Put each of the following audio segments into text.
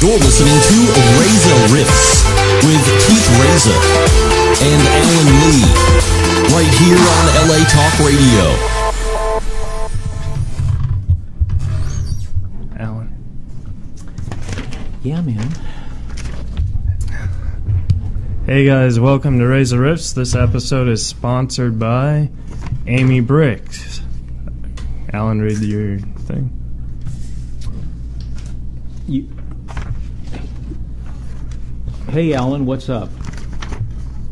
You're listening to Reza Rifts with Keith Reza and Alan Lee, right here on LA Talk Radio. Alan. Yeah, man. Hey guys, welcome to Reza Rifts. This episode is sponsored by Amy Bricks. Alan, read your thing. You. Hey, Alan, what's up?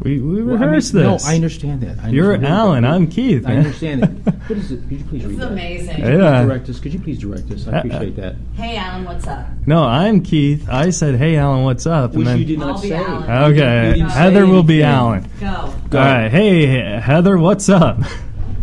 We, we Well, I mean, rehearsed No. I understand that. I You're understand Alan, that. I'm Keith. I understand it. What is it? Could you please read This is that? amazing. Could Yeah. please direct us? Could you please direct us? I Uh, appreciate that. Hey, Alan, what's up? No, I'm Keith. I said, "Hey, Alan, what's up?" Which then, you did not I'll be say. Alan. okay, You Heather will be anything. Alan. Go. Go. All right, hey Heather, what's up?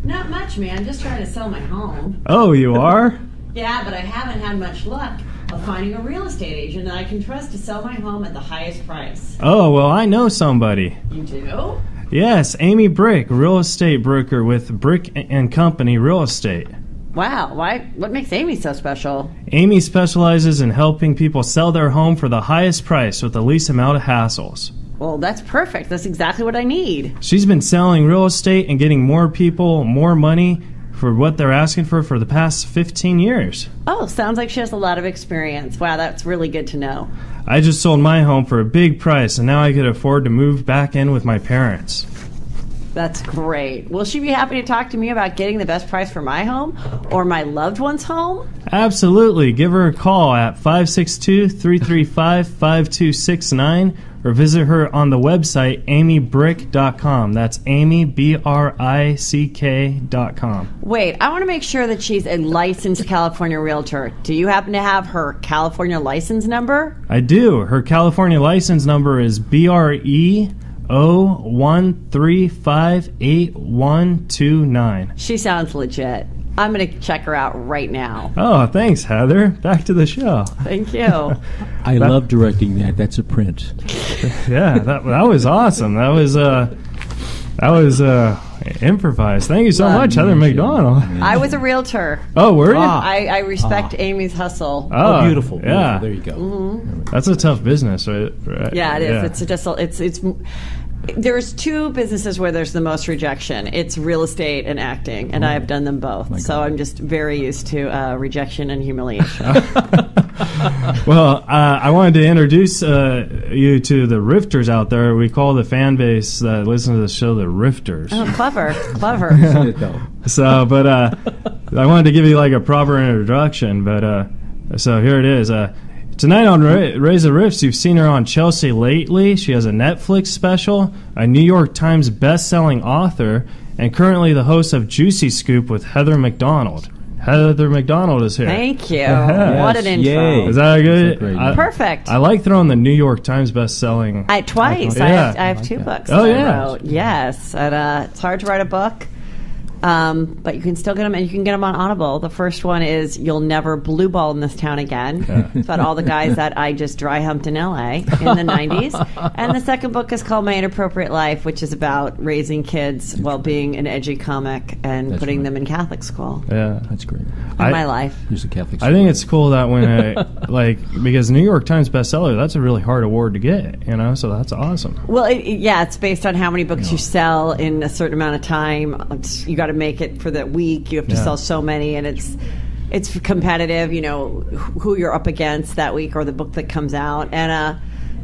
Not much, man. Just trying to sell my home. Oh, you are? Yeah, but I haven't had much luck of finding a real estate agent that I can trust to sell my home at the highest price. Oh, well, I know somebody. You do? Yes, Amy Brick, real estate broker with Brick and Company Real Estate. Wow. Why? What makes Amy so special? Amy specializes in helping people sell their home for the highest price with the least amount of hassles. Well, that's perfect. That's exactly what I need. She's been selling real estate and getting more people more money for what they're asking for for the past 15 years. Oh, sounds like she has a lot of experience. Wow, that's really good to know. I just sold my home for a big price and now I could afford to move back in with my parents. That's great. Will she be happy to talk to me about getting the best price for my home or my loved one's home? Absolutely. Give her a call at 562 335 5269 or visit her on the website amybrick.com. That's Amy, B R I C K.com. Wait, I want to make sure that she's a licensed California realtor. Do you happen to have her California license number? I do. Her California license number is BRE 013588129. She sounds legit. I'm going to check her out right now. Oh, thanks, Heather. Back to the show. Thank you. I love directing that. That's a print. Yeah, that, that was awesome. That was uh that was uh improvised. Thank you so Love much, Heather McDonald. I was a realtor. Oh, were you? Ah. I, I respect Ah. Amy's hustle. Oh, beautiful. beautiful. Yeah, There you go. that's a tough business, right? right? Yeah, it is. It's just it's it's there's two businesses where there's the most rejection. It's real estate and acting, and I have done them both. So I'm just very used to uh, rejection and humiliation. well, uh, I wanted to introduce uh, you to the Rifters out there. We call the fan base that listen to the show the Rifters. oh, clever, clever. Isn't it, though? So, but uh, I wanted to give you like a proper introduction. But uh, so here it is. Tonight on Ra- Raise the Riffs, you've seen her on Chelsea lately. She has a Netflix special, a New York Times best-selling author, and currently the host of Juicy Scoop with Heather McDonald. Heather McDonald is here. Thank you. Yeah. What an intro. yay. Is that a good? That's great. Perfect. I like throwing the New York Times best-selling. I twice. I Yeah. have, I have I like two that. books. Oh, yeah. I wrote. Yes, and uh, it's hard to write a book, um, but you can still get them, and you can get them on Audible. The first one is "You'll Never Blue Ball in This Town Again." It's about all the guys that I just dry humped in LA in the '90s, and the second book is called "My Inappropriate Life," which is about raising kids while being an edgy comic and That's putting right. them in Catholic school. yeah, That's great. In I- my life. Here's a Catholic. I think it's cool that when I, like because New York Times bestseller, that's a really hard award to get, you know. So that's awesome. Well, it, it- yeah, it's based on how many books you sell in a certain amount of time. It's- you got to make it for the week. You have to Yeah. sell so many, and it's it's competitive. You know who you're up against that week or the book that comes out, and uh,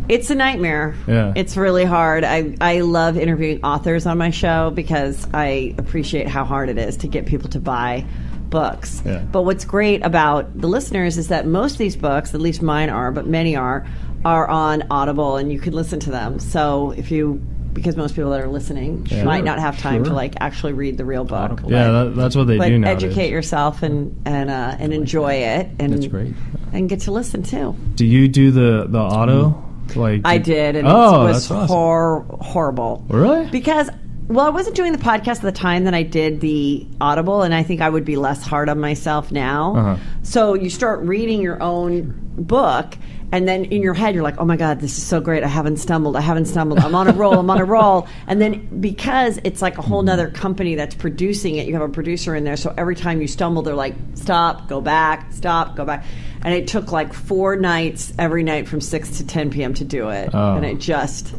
it's a nightmare. Yeah. it's really hard. I I love interviewing authors on my show because I appreciate how hard it is to get people to buy books. Yeah. But what's great about the listeners is that most of these books, at least mine are, but many are, are on Audible and you can listen to them. So if you, because most people that are listening Yeah. might not have time to like actually read the real book. Audible. Yeah, that, that's what they But do nowadays. educate yourself and and uh, and enjoy it and That's great. and get to listen too. Do you do the the auto? Like I did, and oh, it was awesome. hor- horrible. Really? Because well, I wasn't doing the podcast at the time that I did the Audible, and I think I would be less hard on myself now. Uh-huh. So you start reading your own book, and then in your head you're like, "Oh my god, this is so great! I haven't stumbled. I haven't stumbled. I'm on a roll. I'm on a roll." And then because it's like a whole nother company that's producing it, you have a producer in there. So every time you stumble, they're like, "Stop, go back, stop, go back." and it took like four nights every night from six to ten p.m. to do it, Oh. and it just,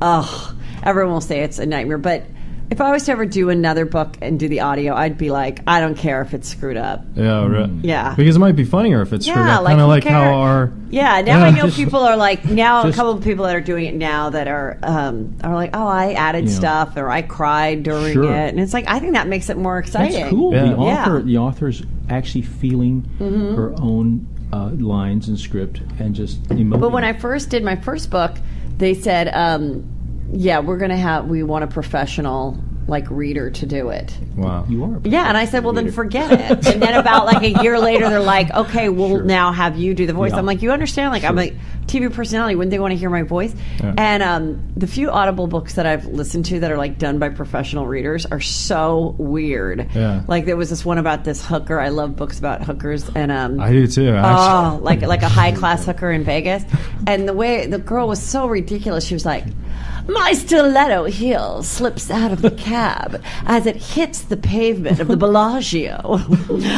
ugh. Everyone will say it's a nightmare, but. If I was to ever do another book and do the audio, I'd be like, I don't care if it's screwed up. Yeah, right. Yeah. Because it might be funnier if it's screwed Yeah, up. like Kind of who like how our Yeah, now Yeah. I know Just- people are like now just- a couple of people that are doing it now that are um, are like, oh, I added You know. stuff or I cried during Sure. it, and it's like I think that makes it more exciting. That's cool. Yeah. The author, Yeah. Mm-hmm. the author's actually feeling her own uh, lines and script and just emoting. But when I first did my first book, they said, um, yeah, we're gonna have we want a professional like reader to do it. wow. you are, a Yeah, and I said, well, then forget it. And then about like a year later, they're like, okay, we'll Sure. now have you do the voice. Yeah. I'm like, you understand? Like, I'm Sure. like TV personality. Wouldn't they want to hear my voice? Yeah. And um, the few Audible books that I've listened to that are like done by professional readers are so weird. Yeah. Like there was this one about this hooker. I love books about hookers, and um, I do too. Actually. Oh, like like a high class hooker in Vegas, and the way the girl was so ridiculous. She was like, "My stiletto heel slips out of the cab as it hits the pavement of the Bellagio.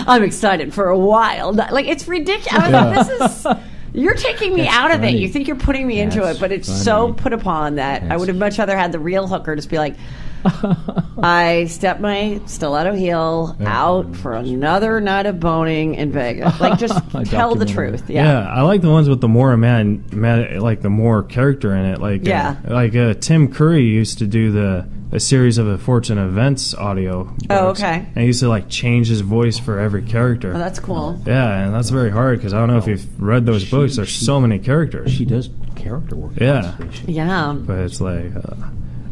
I'm excited for a while. Like it's ridiculous. I was like, this is." You're taking me That's out of it. You think you're putting me into it, but it's so put upon that I would have much rather had the real hooker just be like, I stepped my stiletto heel out for another night of boning in Vegas. Like, just tell the truth. Yeah. Yeah. I like the ones with the more man, man like the more character in it. Like Yeah. uh, like uh, Tim Curry used to do the a series of unfortunate events audio. Oh, okay. And he used to like change his voice for every character. Oh, that's cool. yeah, and that's very hard because I don't know if you've read those She- books. There's she- so many characters. she does character work. Yeah. Yeah. but it's like uh,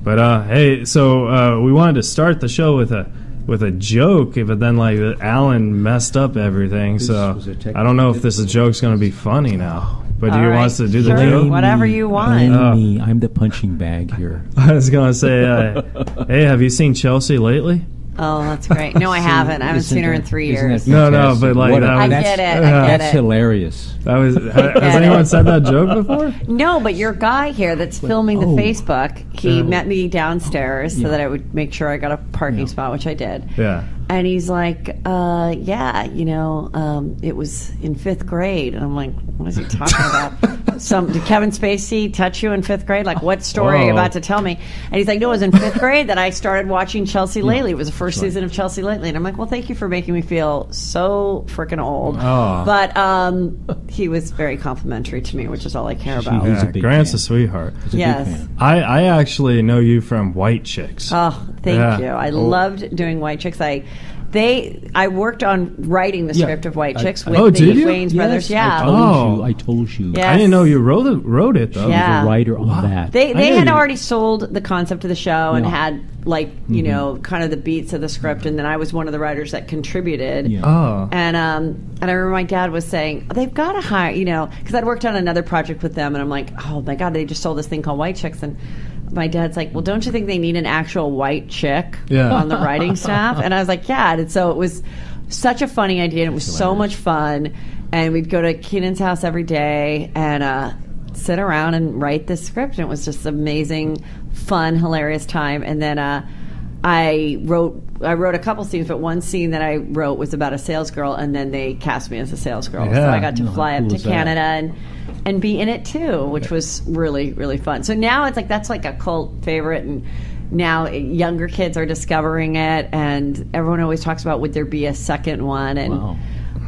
but uh hey so uh we wanted to start the show with a with a joke but then like alan messed up everything This so was a technical i don't know if this joke's gonna be funny now but do All you right. want us to do the joke Whatever you want. blame me. I'm the punching bag here. i was gonna say uh, hey have you seen chelsea lately Oh, that's great. No, I haven't. I haven't Isn't seen her in that- three isn't years. that No, no, but, like, What a- that I was- get it. I Uh, get That's it. hilarious. that was has anyone said that joke before No, but your guy here that's filming the oh. Facebook, he Yeah. met me downstairs so Yeah. that I would make sure I got a parking Yeah. spot, which I did. yeah And he's like, uh, yeah, you know, um, it was in fifth grade. And I'm like, what is he talking about? Some did Kevin Spacey touch you in fifth grade? Like, what story are you about to tell me? And he's like, no, it was in fifth grade that I started watching Chelsea Lately. It was the first season of Chelsea Lately. And I'm like, well, thank you for making me feel so freaking old. Oh. But um, he was very complimentary to me, which is all I care about. Yeah grant's a sweetheart Yes. I, I actually know you from White Chicks. Oh, thank Yeah. you. I Oh. loved doing White Chicks. I they I worked on writing the Yeah. script of White Chicks I- with Oh, the did you? Wayans brothers. Yeah. I told Oh. you. I told you. Yeah. I didn't know you wrote it, wrote it though. Yeah. The writer on that. They they had you- already sold the concept of the show and Yeah. had like you Mm-hmm. know kind of the beats of the script, and then I was one of the writers that contributed. Yeah. Oh. And um, and I remember my dad was saying they've got to hire, you know, because I'd worked on another project with them, and I'm like, oh my god, they just sold this thing called White Chicks, and my dad's like, well, don't you think they need an actual white chick Yeah. on the writing staff? And I was like, yeah. And so it was such a funny idea, and it was so much fun, and we'd go to Keenen's house every day and uh, sit around and write this script, and it was just amazing, fun, hilarious time, and then. Uh, I wrote I wrote a couple scenes, but one scene that I wrote was about a sales girl, and then they cast me as a sales girl. So I got to Oh, how fly up cool to is that? Canada and and be in it too, which was really really fun. So now it's like that's like a cult favorite, and now younger kids are discovering it, and everyone always talks about would there be a second one, and Wow.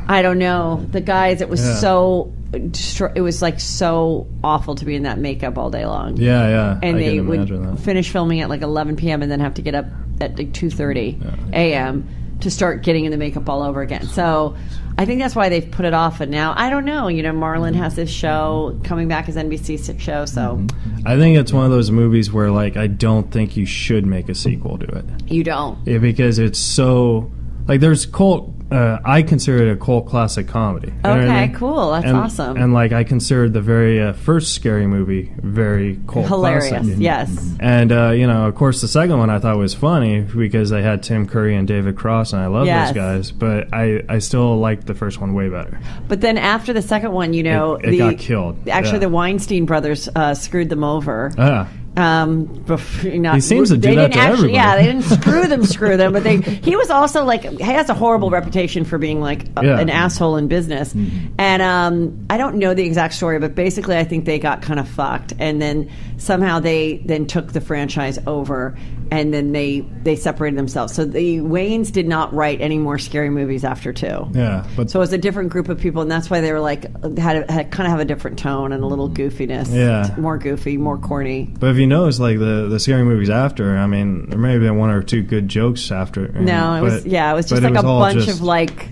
I don't know the guys. It was Yeah. so it was like so awful to be in that makeup all day long Yeah, yeah. and I they would that. finish filming at like 11 p.m. and then have to get up at like 2:30 a.m. to start getting in the makeup all over again. So I think that's why they've put it off. And now I don't know. You know, Marlon mm-hmm. has this show coming back as NBC show. So mm-hmm. I think it's one of those movies where like I don't think you should make a sequel to it. you don't. Yeah, because it's so like there's cult. Uh, I consider it a cult classic comedy. You know I Okay, mean? cool. That's and, awesome. And like I considered the very uh, first scary movie very cult Hilarious. classic. Yes. And uh, you know, of course, the second one I thought was funny because they had Tim Curry and David Cross, and I love Yes. those guys. But I, I still liked the first one way better. But then after the second one, you know, It- it the, got killed. Actually, Yeah. the Weinstein brothers uh, screwed them over. Ah, Um, He seems to do they that didn't to actually, everybody. Yeah, they didn't screw them, screw them, but they. He was also like he has a horrible reputation for being like a, Yeah. an asshole in business, Mm-hmm. and um, I don't know the exact story, but basically, I think they got kind of fucked, and then somehow they then took the franchise over, and then they they separated themselves. So the Wayans did not write any more scary movies after two. Yeah, but So it was a different group of people, and that's why they were like had, had kind of have a different tone and a little mm. goofiness. Yeah. more goofy, more corny. but if you notice, like the the scary movies after, I mean, there may have been one or two good jokes after. No, it was but- yeah, it was just like a bunch just- of like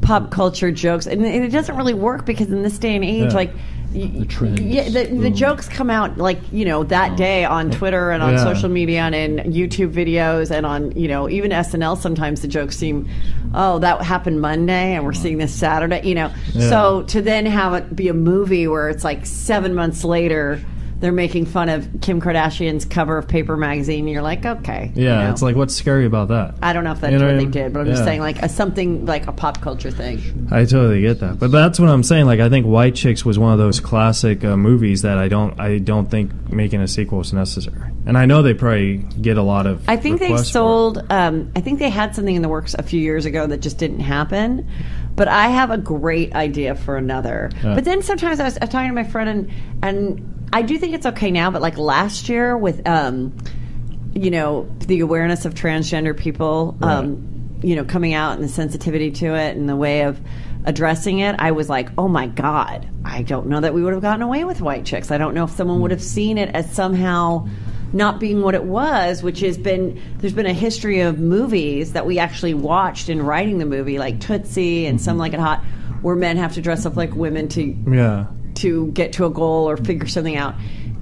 pop culture jokes, and it doesn't really work because in this day and age, Yeah. like. The trends. Yeah, the, the jokes come out like you know that day on Twitter and on Yeah. social media and in YouTube videos and on you know even SNL. Sometimes the jokes seem, oh, that happened Monday and we're seeing this Saturday. You know, Yeah. so to then have it be a movie where it's like seven months later. They're making fun of Kim Kardashian's cover of Paper Magazine. You're like, okay, you Yeah, know. it's like what's scary about that? I don't know if that's You know what what they did, but I'm just saying like a, something like a pop culture thing. I totally get that, but that's what I'm saying. Like, I think White Chicks was one of those classic uh, movies that I don't, I don't think making a sequel is necessary. And I know they probably get a lot of. I think they requests for it. sold. Um, I think they had something in the works a few years ago that just didn't happen. But I have a great idea for another. Yeah. But then sometimes I was, I was talking to my friend and and I do think it's okay now. But like last year with um, you know the awareness of transgender people, um, you know coming out and the sensitivity to it and the way of addressing it, I was like, oh my god, I don't know that we would have gotten away with white chicks. I don't know if someone would have seen it as somehow not being what it was, which has been there's been a history of movies that we actually watched in writing the movie, like Tootsie and Some Like It Hot, where men have to dress up like women to Yeah, to get to a goal or figure something out.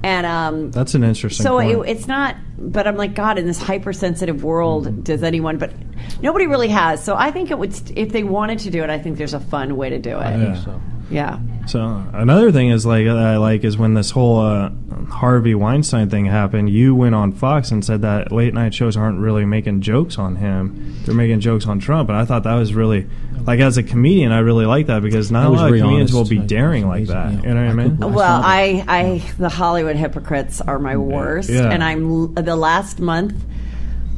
And um, that's an interesting. so point. it, it's not. But I'm like, God, in this hypersensitive world, does anyone? But nobody really has. So I think it would. If they wanted to do it, I think there's a fun way to do it. Yeah. So Yeah. So another thing is like that I like is when this whole uh, Harvey Weinstein thing happened. You went on Fox and said that late night shows aren't really making jokes on him; they're making jokes on Trump. And I thought that was really like as a comedian, I really like that because not a lot of very comedians will be I- daring like that. amazing, You know what I. I mean? couldn't- Well, I, I, the Hollywood hypocrites are my worst, Yeah. and I'm the last month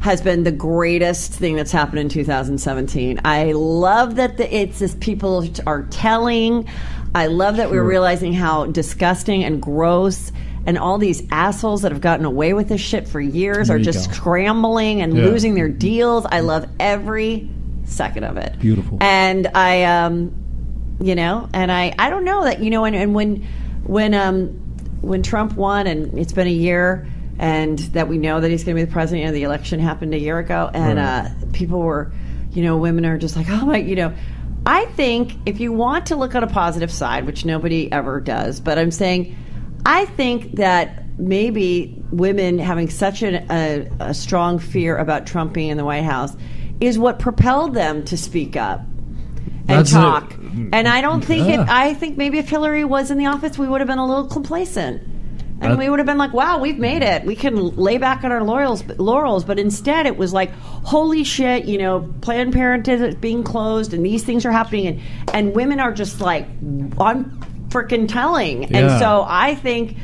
has been the greatest thing that's happened in 2017. I love that the, it's just people are telling. I love that we're realizing how disgusting and gross. And all these assholes that have gotten away with this shit for years There are just go. scrambling and Yeah. losing their deals. I love every second of it. Beautiful. And I, um, you know, and I, I don't know that, you know, and, and when, when, um, when Trump won and it's been a year and that we know that he's going to be the president, you know, the election happened a year ago and, Right. uh, people were, you know, women are just like, oh my, you know, I think if you want to look on a positive side, which nobody ever does, but I'm saying, I think that maybe women having such an, a, a strong fear about Trump being in the White House is what propelled them to speak up and That's it. talk. And I don't think Yeah. if I think maybe if Hillary was in the office, we would have been a little complacent. And That- we would have been like, "Wow, we've made it. We can lay back on our laurels." Laurels, but instead, it was like, "Holy shit!" You know, Planned Parenthood is being closed, and these things are happening, and and women are just like, "I'm freaking telling." And so I think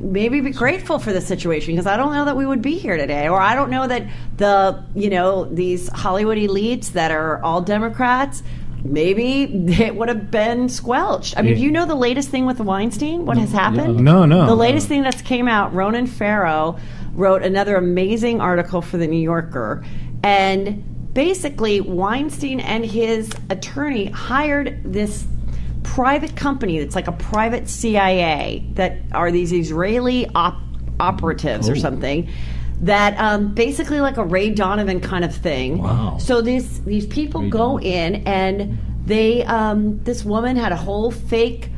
maybe be grateful for the situation because I don't know that we would be here today, or I don't know that the you know these Hollywood elites that are all Democrats. Maybe it would have been squelched. I mean, Yeah. you know the latest thing with Weinstein? What has happened? No, no. The latest thing that's came out, Ronan Farrow wrote another amazing article for the New Yorker, and basically Weinstein and his attorney hired this private company that's like a private CIA that are these Israeli op- operatives or something that um, basically like a Ray Donovan kind of thing. Wow. So these these people go in and they um, this woman had a whole fake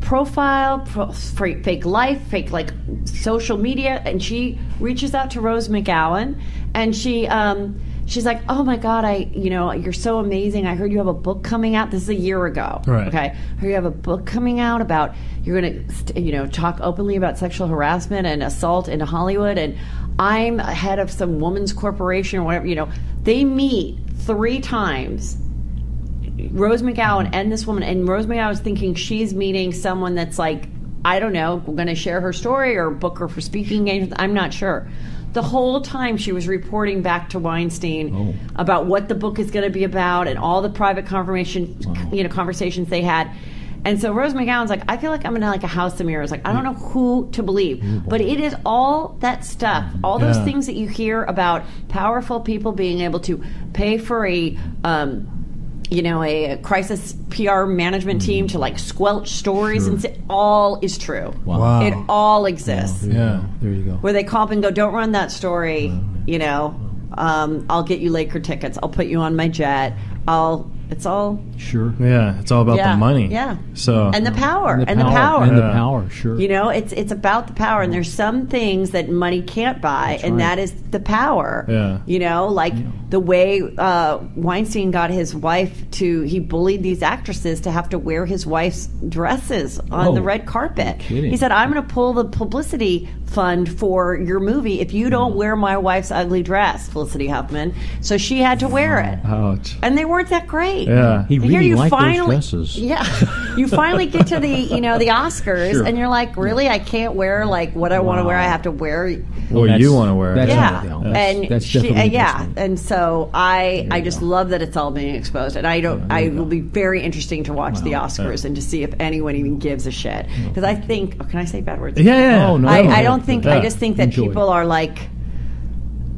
profile, pro- fake fake life, fake like social media, and she reaches out to Rose McGowan, and she um, she's like, "Oh my God, I you know you're so amazing. I heard you have a book coming out. This is a year ago, Right. okay? I heard you have a book coming out about you're going to you know talk openly about sexual harassment and assault in Hollywood, and I'm head of some woman's corporation or whatever. You know, they meet three times." Rose McGowan and this woman, and Rose McGowan was thinking she's meeting someone that's like I don't know, going to share her story or book her for speaking engagements. I'm not sure. The whole time she was reporting back to Weinstein Oh. about what the book is going to be about and all the private confirmation, you know, conversations they had. And so Rose McGowan's like, I feel like I'm in like a house of mirrors. Like I don't know who to believe, but it is all that stuff, all those Yeah. things that you hear about powerful people being able to pay for a. Um, you know, a, crisis PR management team to like squelch stories and say, all is true. Wow. It all exists. There you Yeah. There you go. Where they call up and go, don't run that story. You know, um, I'll get you Laker tickets. I'll put you on my jet. I'll. It's all. Sure. Yeah, it's all about yeah, the money. Yeah. So and the power. And the and power. the power. And the Yeah. power. Sure. You know, it's it's about the power, and there's some things that money can't buy, and right. that is the power. Yeah. You know, like the way uh, Weinstein got his wife to, he bullied these actresses to have to wear his wife's dresses on Oh, the red carpet. He said, "I'm going to pull the publicity fund for your movie if you don't wear my wife's ugly dress, Felicity Huffman." So she had to wear it, ouch. and they weren't that great. Yeah. He Here really you liked finally, those dresses. yeah, you finally get to the you know the Oscars, Sure. and you're like, really, I can't wear like what I want to wear. I have to wear, Well, That's- you want to wear that's- yeah, yeah, that's- and that's she, uh, yeah, and so I I just go. love that it's all being exposed, and I don't. I will be very interesting to watch the Wow. Oscars and to see if anyone even gives a shit because I think. Oh, can I say bad words? Yeah, yeah. Oh, no. I, I don't think. I just think that Enjoy. people are like.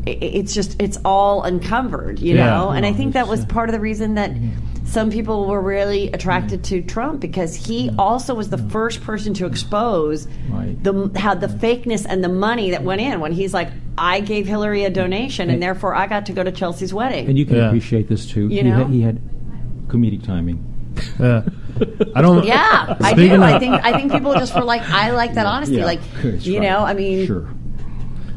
I- It's just it's all uncovered, you Yeah. know, and I think that was part of the reason that mm-hmm. some people were really attracted to Trump because he mm-hmm. also was the mm-hmm. first person to expose Right. the how the fakeness and the money that went in when he's like, I gave Hillary a donation and And- therefore I got to go to Chelsea's wedding. And you can Yeah. appreciate this too. You he, know? had, he had comedic timing. Yeah. I don't. yeah, I Speaking do. I think I think people just were like, I like that honesty. Yeah. Like, That's you right. know, I mean, Sure.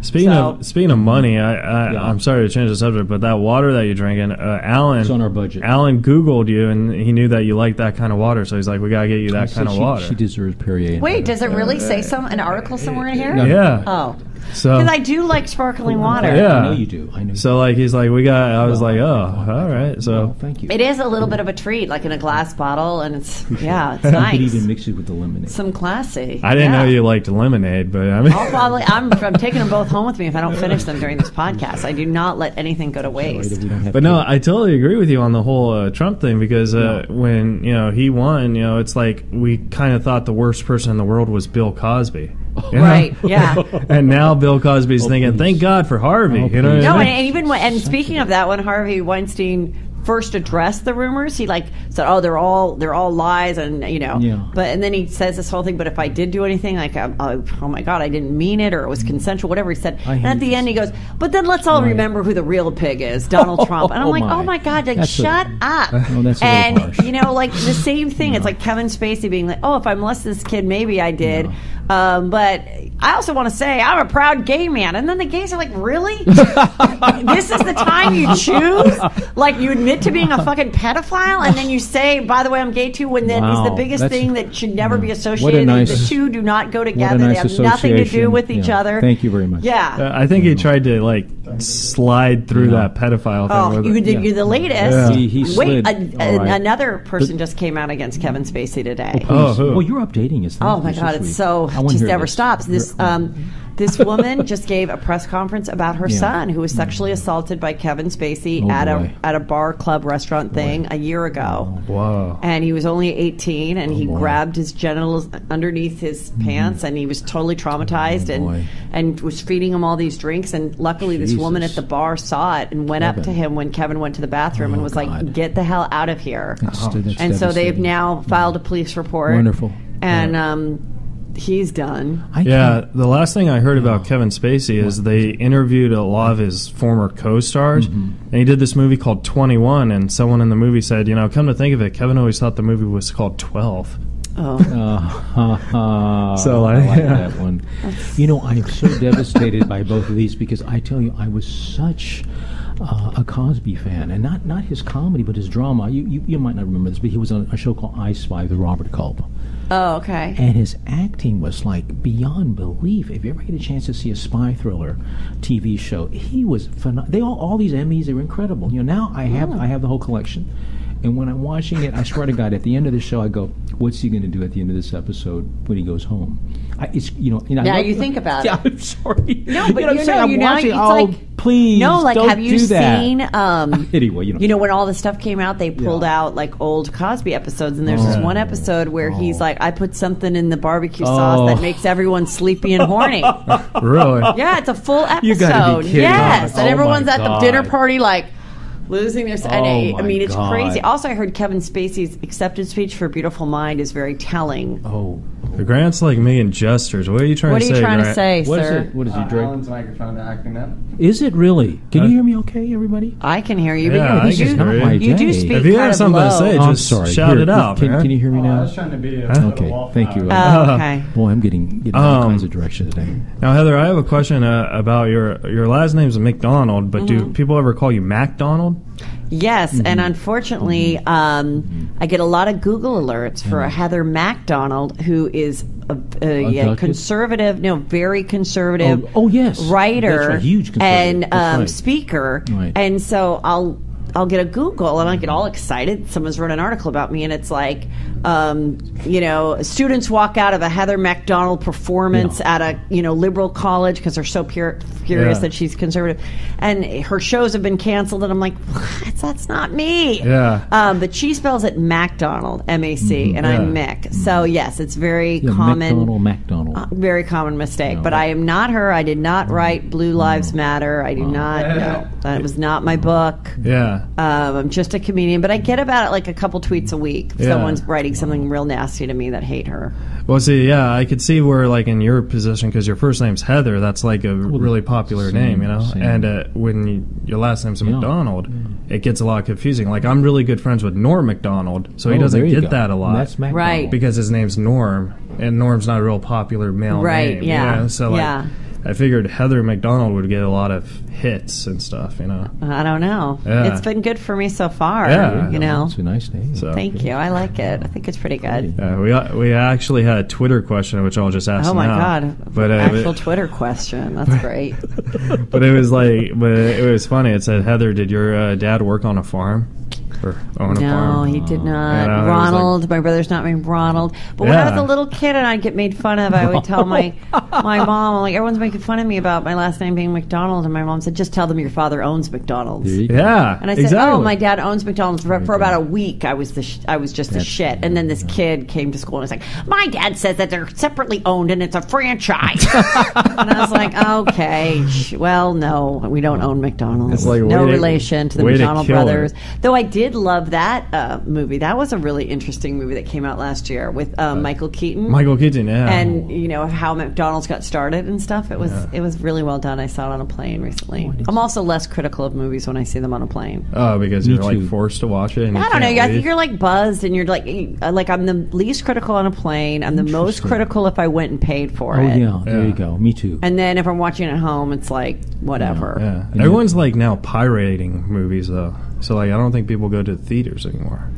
Speaking So- of speaking of money, I, I Yeah. I'm sorry to change the subject, but that water that you're drinking, uh, Alan, It's on our budget. Alan Googled you, and he knew that you liked that kind of water, so he's like, "We gotta get you that So kind of she, water." She deserves Perrier. Wait, does it really say some an article somewhere in here? No. yeah. Oh, so because I do like sparkling water. Yeah. I know you do. I know. so like he's like, "We got." I was like, "Oh, all right." So well, thank you. It is a little bit of a treat, like in a glass bottle, and it's yeah, it's nice. You could even mix it with the lemonade. Some classy. I didn't yeah. know you liked lemonade, but I mean, I'll probably I'm, I'm taking them both home with me if I don't finish them during this podcast. I do not let anything go to waste. that we don't have But no, I totally agree with you on the whole uh, Trump thing because uh, when you know he won, you know, it's like we kind of thought the worst person in the world was Bill Cosby, You know? Right, yeah. and now Bill Cosby's Oh, thinking, please. "Thank God for Harvey." Oh, you know, what please. I No, mean? and, and even when, and speaking of that, when Harvey Weinstein first addressed the rumors, he like said, "Oh, they're all they're all lies," and you know, Yeah. but and then he says this whole thing. But if I did do anything, like, um, uh, oh my god, I didn't mean it, or it was consensual, whatever he said. I And at the this. end, he goes, "But then let's all Right. remember who the real pig is, Donald Trump." And I'm Oh, like, my. "Oh my god, like That's a- shut up!" Oh, that's and you know, like the same thing. It's like Kevin Spacey being like, "Oh, if I molested this kid, maybe I did." Um, but I also want to say I'm a proud gay man, and then the gays are like, "Really? this is the time you choose? Like you admit to being a fucking pedophile, and then you say, by the way, I'm gay too." When then is the biggest that's- thing that should never be associated. nice- the two do not go together. nice they have nothing to do association. with each Yeah. other. Thank you very much. Yeah. Uh, I think he tried to like slide through Yeah. that pedophile thing. Oh, you, it. the, Yeah. you're the latest. Yeah. He- he Wait, a, a- right. another person just came out against Kevin Spacey today. Oh, who? Well, you're updating us. Oh my god, it's so I wanna just hear never this. stops. This um, this woman just gave a press conference about her Yeah. son who was sexually assaulted by Kevin Spacey Oh, at boy. a at a bar club restaurant thing a year ago. Whoa. And he was only 18 and he Oh, boy. Mm-hmm. grabbed his genitals underneath his pants and he was totally traumatized Oh, and and was feeding him all these drinks and luckily this woman at the bar saw it and went up to him when Kevin went to the bathroom and Oh, was God. like get the hell out of here. That's- that's and so they've now filed a police report. Wonderful. And Yeah. um he's done. I Yeah, can't- the last thing I heard about Kevin Spacey is they interviewed a lot of his former co-stars, Mm-hmm. and he did this movie called Twenty One. And someone in the movie said, you know, come to think of it, Kevin always thought the movie was called Twelve. Oh. Uh, ha, ha. So, I like, like yeah. that one. You know, I'm so devastated by both of these because I tell you, I was such uh, a Cosby fan, and not not his comedy, but his drama. You you, you might not remember this, but he was on a show called I Spy with Robert Culp, Oh, okay. and his acting was like beyond belief. If you ever get a chance to see a spy thriller TV show, he was phenomenal. They all all these Emmys, they were incredible. You know, now I have oh. I have the whole collection. And when I'm watching it, I swear to God, at the end of the show, I go, what's he going to do at the end of this episode when he goes home? I, it's you know. Yeah, love- you think about yeah, it. I'm sorry. No, but you know, I'm you saying? know, I'm watching. it's oh, like- please, No, like have you seen? Um, Anyway, you know. you know when all the stuff came out, they pulled Yeah. out like old Cosby episodes, and there's this Oh. one episode where he's Oh. like, "I put something in the barbecue sauce Oh. that makes everyone sleepy and horny." Really? yeah, it's a full episode. You gotta be kidding. Yes, Oh, and everyone's at the dinner party like. Losing their, and Oh, I- I mean, it's God. crazy. Also, I heard Kevin Spacey's acceptance speech for "Beautiful Mind" is very telling. oh, The Grant's like making gestures. What are you trying What to say? What are say? you trying to say, what is sir? it? What is he, Uh, Drake? Alan's microphone acting up. Is it really? Can Uh, you hear me? Okay, everybody. I can hear you, Yeah, but I you, can you, hear you. my you do speak If you kind have of something to low. say, Oh, I'm just sorry. shout Here, it out, Can, man. can you hear me Well, I now? was trying to be a Huh? Okay, thank you. Oh, okay. Boy, I'm getting getting all Um, kinds of directions today. Now, Heather, I have a question uh, about your your last name's McDonald, but do Mm-hmm. people ever call you MacDonald? Yes, and Mm-hmm. unfortunately, um, I get a lot of Google alerts for Mm-hmm. a Heather MacDonald who is a, a, yeah, Abducted? conservative, no, very conservative. Oh, oh, yes. writer right, huge and um, right. speaker, Right. and so I'll. I'll get a Google and I get all excited. Someone's wrote an article about me, and it's like, um, you know, students walk out of a Heather MacDonald performance Yeah. at a you know liberal college because they're so pure, furious Yeah. that she's conservative, and her shows have been canceled. And I'm like, what? That's not me. Yeah. Um, but she spells it MacDonald, M A C, and I'm Yeah. Mick. So yes, it's very Yeah, common. McDonald, McDonald. uh, very common mistake, No. but I am not her. I did not write Blue Lives Matter. I do not. No, that was not my book. Yeah. Um, I'm just a comedian, but I get about it like a couple tweets a week. Yeah. Someone's writing something real nasty to me that hate her. Well, see, yeah, I could see where, like, in your position, because your first name's Heather, that's like a really popular same, name, you know. same. And uh, when you, your last name's Yeah. McDonald, it gets a lot confusing. Like, I'm really good friends with Norm Macdonald, so he Oh, doesn't get go. that a lot. That's McDonald. Right. because his name's Norm, and Norm's not a real popular male Right, name. yeah, you know? So like, yeah. I figured Heather McDonald would get a lot of hits and stuff, you know. I don't know. Yeah. It's been good for me so far. Yeah. you know. It's a nice name. So Thank you. I like it. I think it's pretty good. uh, we we actually had a Twitter question, which I'll just ask Oh my now. god! But uh, Actual Twitter question. That's great. but it was like, but it was funny. It said, Heather, did your uh, dad work on a farm or own a No, farm? he did not. Yeah, no, it was Ronald, my brother's not named Ronald. But when I was a little kid and I'd get made fun of, I would tell my my mom, like, everyone's making fun of me about my last name being McDonald. And my mom said, just tell them your father owns McDonald's. There you go. Yeah, And I said, oh, exactly. "Oh, my dad owns McDonald's." For, for about a week, I was the sh- I was just the That's- shit. And then this kid came to school and was like, "My dad says that they're separately owned and it's a franchise." and I was like, "Okay, sh- well, no, we don't own McDonald's. It's like, no way to- relation to the way to McDonald kill her. brothers." Though I did love that uh, movie. That was a really interesting movie that came out last year with um, Michael Keaton. Michael Keaton, yeah. and you know how McDonald's got started and stuff. It was it was really well done. I saw it on a plane recently. I'm also less critical of movies when I see them on a plane. oh, because Me you're like forced to watch it. And I don't know. can't I think you're like buzzed, and you're like, uh, like I'm the least critical on a plane. I'm the most critical if I went and paid for it. Oh it. yeah, there Yeah. you go. Me too. And then if I'm watching at home, it's like whatever. Yeah, And everyone's like now pirating movies though. So like, I don't think people go to theaters anymore.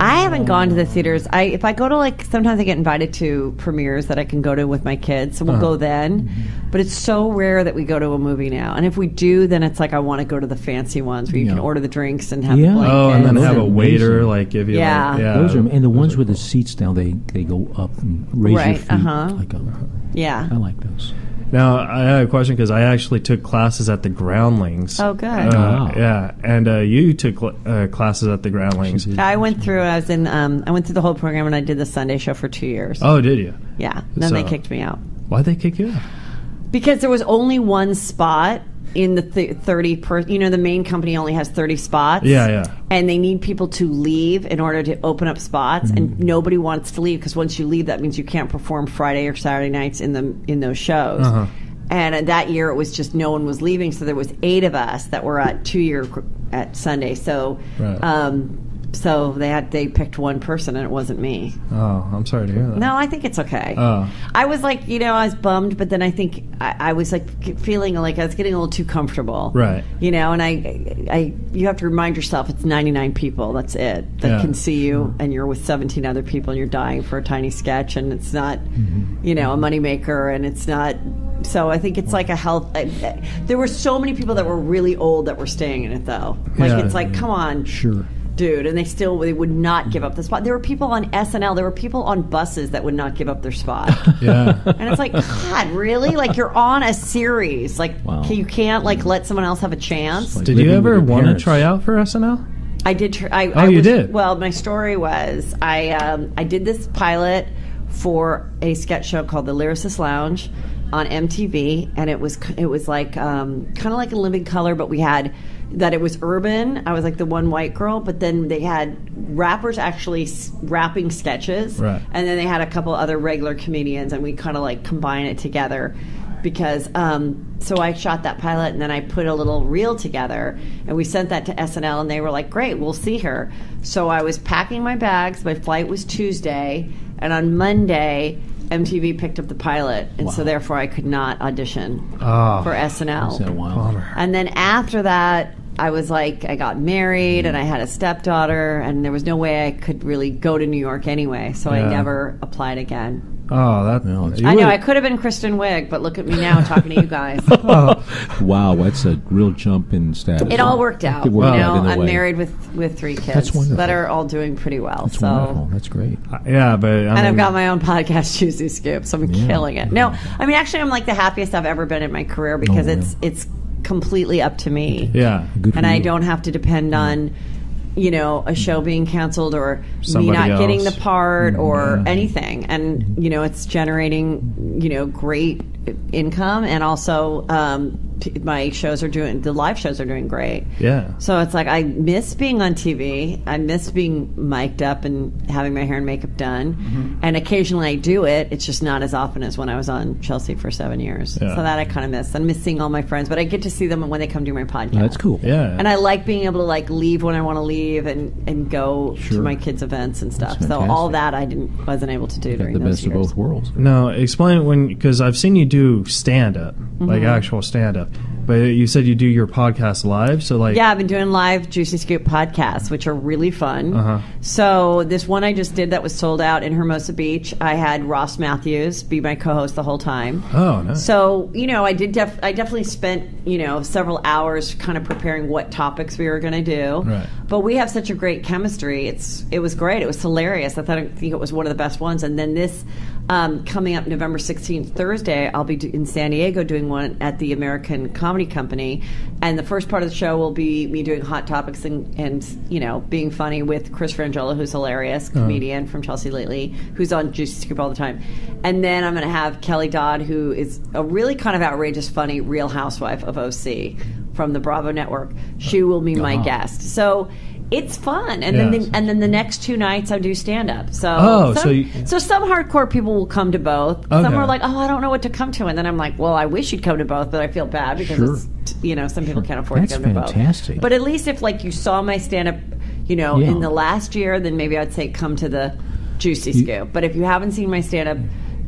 I haven't gone to the theaters. I if I go to like sometimes I get invited to premieres that I can go to with my kids, so we'll Uh-huh. go then. But it's so rare that we go to a movie now. And if we do, then it's like I want to go to the fancy ones where you can Yeah. order the drinks and have Yeah. the blankets. Oh, and then those have are a waiter amazing. like give you. Yeah. like, yeah. Those are and the ones are with the seats down, they they go up and raise Right, your feet. uh-huh. Like a, yeah. I like those. Now I had a question because I actually took classes at the Groundlings. Oh, good. Uh, Wow. Yeah, and uh, you took cl- uh, classes at the Groundlings. I went through. I was in. Um, I went through the whole program, and I did the Sunday show for two years. Oh, did you? yeah. Then they kicked me out Why'd they kick you out? because there was only one spot in the th- thirty per. You know, the main company only has thirty spots. Yeah, yeah. And they need people to leave in order to open up spots, Mm-hmm. and nobody wants to leave because once you leave, that means you can't perform Friday or Saturday nights in the in those shows. Uh-huh. And uh, that year, it was just no one was leaving, so there was eight of us that were at two year at Sunday. So, Right. um, so they had they picked one person, and it wasn't me. Oh, I'm sorry to hear that. No, I think it's okay. Oh. I was like, you know, I was bummed, but then I think I, I was like feeling like I was getting a little too comfortable. Right. You know, and I, I, you have to remind yourself it's 99 people. That's it that Yeah. can see you, and you're with 17 other people, and you're dying for a tiny sketch, and it's not, Mm-hmm. you know, a moneymaker, and it's not. So I think it's like a health. I, I- there were so many people that were really old that were staying in it, though. Like Yeah. it's like, come on, Sure. Dude, and they still they would not give up the spot. There were people on SNL. There were people on buses that would not give up their spot. Yeah. And it's like, God, really? Like you're on a series. Like Wow. you can't like let someone else have a chance. Like Did you ever want to try out for SNL? I did. Tr- I, Oh, I you was- did? Well, my story was I um, I did this pilot for a sketch show called The Lyricist Lounge on MTV, and it was it was like um, kind of like a Living Color, but we had that it was urban. I was like the one white girl, but then they had rappers actually s- rapping sketches, Right. and then they had a couple other regular comedians, and we kind of like combine it together because um, so I shot that pilot and then I put a little reel together and we sent that to SNL and they were like, "Great, we'll see her." So I was packing my bags. My flight was Tuesday, and on Monday. MTV picked up the pilot, and so therefore I could not audition Oh. for SNL. Is that? And then after that, I was like, I got married and I had a stepdaughter, and there was no way I could really go to New York anyway. So I Yeah. never applied again. Oh, that. No, it's- you I know I could have been Kristen Wiig, but look at me now talking to you guys. Wow, that's a real jump in status. It all worked out. It worked you out know, in a I'm way. married with with three kids That's wonderful. that are all doing pretty well. That's so. wonderful. That's great. Uh, yeah, but I And mean, I've got my own podcast, Juicy Scoop, so I'm Yeah. killing it. No, I mean actually, I'm like the happiest I've ever been in my career because Oh, it's it's completely up to me. Yeah. And I you. don't have to depend on you know a show being canceled or Somebody me not getting the. Mm-hmm. part or Yeah. anything and you know it's generating you know great income and also um, my shows are doing the live shows are doing great Yeah. so it's like I miss being on TV. I miss being mic'd up and having my hair and makeup done. Mm-hmm. And occasionally I do it. It's just not as often as when I was on Chelsea for seven years. Yeah. So that I kind of miss. I miss seeing all my friends, but I get to see them when they come do my podcast. That's cool. Yeah. And I like being able to like leave when I want to leave and, and go to my kids' events and stuff. So all that I didn't wasn't able to do during the those best of both worlds. No, explain when because I've seen you do stand up, like Mm-hmm. actual stand up. But you said you do your podcast live, so like Yeah, I've been doing live Juicy Scoop podcasts, which are really fun. Uh-huh. So this one I just did that was sold out in Hermosa Beach. I had Ross Mathews be my co-host the whole time. Oh, nice. So you know, I did. Def- I definitely spent you know several hours kind of preparing what topics we were going to do. Right. But we have such a great chemistry. It's it was great. It was hilarious. I thought I think it was one of the best ones. And then this um, coming up November sixteenth, Thursday, I'll be do- in San Diego doing one at the American Comedy Company. And the first part of the show will be me doing hot topics and, and you know being funny with Chris Franjola, who's hilarious comedian from Chelsea lately, who's on Juicy Scoop all the time. And then I'm going to have Kelly Dodd, who is a really kind of outrageous, funny Real Housewife of OC from the Bravo Network. She will be my Ah. guest. So it's fun. And then the, and then the next two nights I do stand up. So Oh, some, so you- so some hardcore people will come to both. Some are like, oh, I don't know what to come to, and then I'm like, well, I wish you'd come to both, but I feel bad because Sure. it's, you know some people can't afford That's to come to both. fantastic. But at least if like you saw my stand up, you know, Yeah. in the last year, then maybe I'd say come to the Juicy You- Scoop. But if you haven't seen my stand up.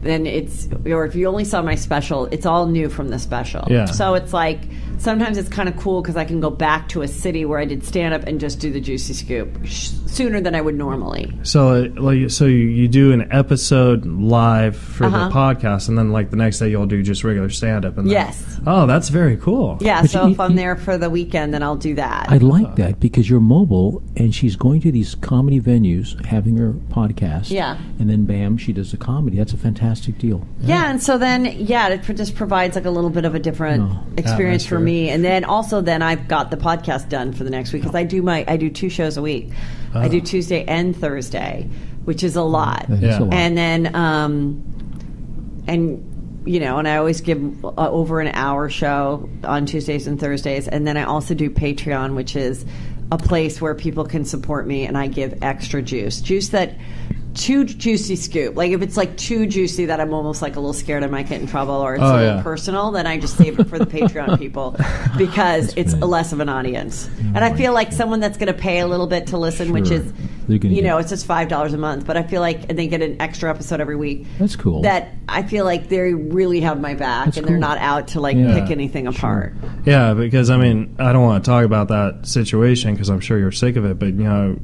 Then it's, or if you only saw my special, it's all new from the special. Yeah. So it's like sometimes it's kind of cool because I can go back to a city where I did stand up and just do the juicy scoop sh- sooner than I would normally. So, uh, like, so you, you do an episode live for Uh-huh. the podcast, and then like the next day you'll do just regular stand up. And then- Yes. Oh, that's very cool. Yeah. But so you- if I'm you- there for the weekend, then I'll do that. I like that because you're mobile and she's going to these comedy venues having her podcast. Yeah. And then bam, she does the comedy. That's a fantastic deal. yeah, and so then yeah, it pr- just provides like a little bit of a different No. experience for me. And then also then I've got the podcast done for the next week because I do my I do two shows a week. I do Tuesday and Thursday, which is a lot. Yeah. a lot. and then um and you know and i always give uh, over an hour show on tuesdays and thursdays and then i also do patreon which is a place where people can support me and i give extra juice juice that too juicy scoop. Like if it's like too juicy that i'm almost like a little scared i might get in trouble or it's Oh, a little yeah. personal then i just save it for the patreon people because it's less of an audience. And i feel like someone that's going to pay a little bit to listen which is They're gonna you get- know it's just five dollars a month but i feel like and they get an extra episode every week That's cool. that I feel like they really have my back That's and they're not out to like Yeah. pick anything apart. Yeah, because I mean, I don't want to talk about that situation because I'm sure you're sick of it. But you know,